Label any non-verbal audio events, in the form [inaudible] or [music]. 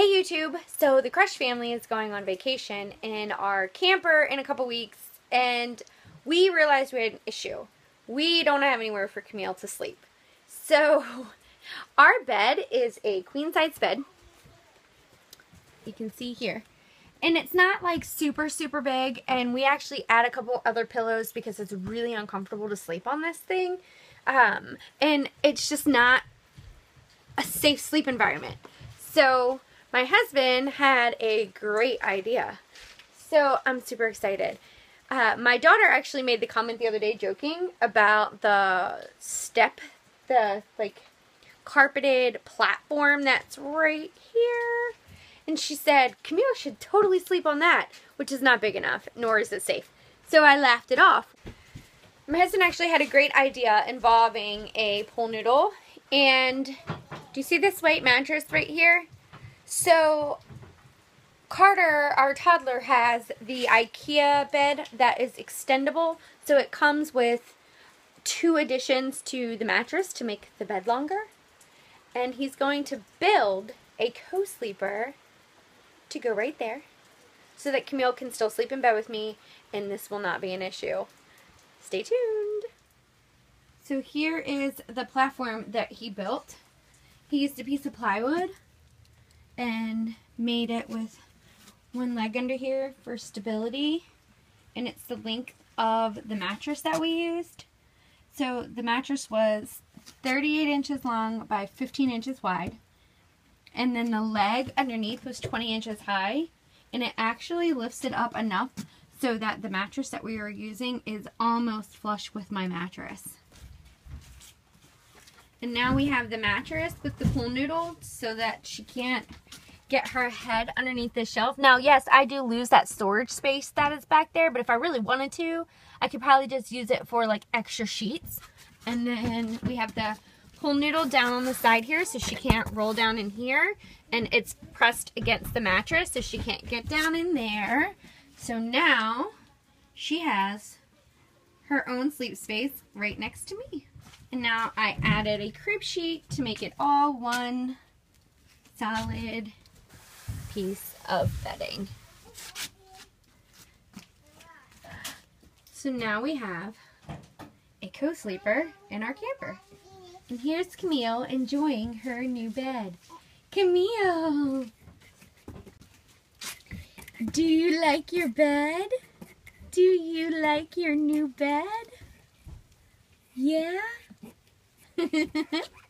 Hey YouTube! So the Crush family is going on vacation in our camper in a couple weeks and we realized we had an issue. We don't have anywhere for Camille to sleep. So [laughs] our bed is a queen size bed. You can see here. And it's not like super super big and we actually add a couple other pillows because it's really uncomfortable to sleep on this thing. Um, and it's just not a safe sleep environment. So my husband had a great idea. So I'm super excited. Uh, my daughter actually made the comment the other day joking about the step, the like carpeted platform that's right here. And she said, Camille should totally sleep on that, which is not big enough, nor is it safe. So I laughed it off. My husband actually had a great idea involving a pool noodle. And do you see this white mattress right here? So Carter, our toddler, has the IKEA bed that is extendable. So it comes with two additions to the mattress to make the bed longer. And he's going to build a co-sleeper to go right there so that Camille can still sleep in bed with me and this will not be an issue. Stay tuned. So here is the platform that he built. He used a piece of plywood and made it with one leg under here for stability and it's the length of the mattress that we used. So the mattress was 38 inches long by 15 inches wide and then the leg underneath was 20 inches high and it actually lifts it up enough so that the mattress that we are using is almost flush with my mattress. And now we have the mattress with the pool noodle so that she can't get her head underneath the shelf. Now, yes, I do lose that storage space that is back there, but if I really wanted to, I could probably just use it for like extra sheets. And then we have the pool noodle down on the side here so she can't roll down in here. And it's pressed against the mattress so she can't get down in there. So now she has her own sleep space right next to me. And now I added a crib sheet to make it all one solid piece of bedding. So now we have a co-sleeper in our camper. And here's Camille enjoying her new bed. Camille! Do you like your bed? Do you like your new bed? Yeah? [laughs]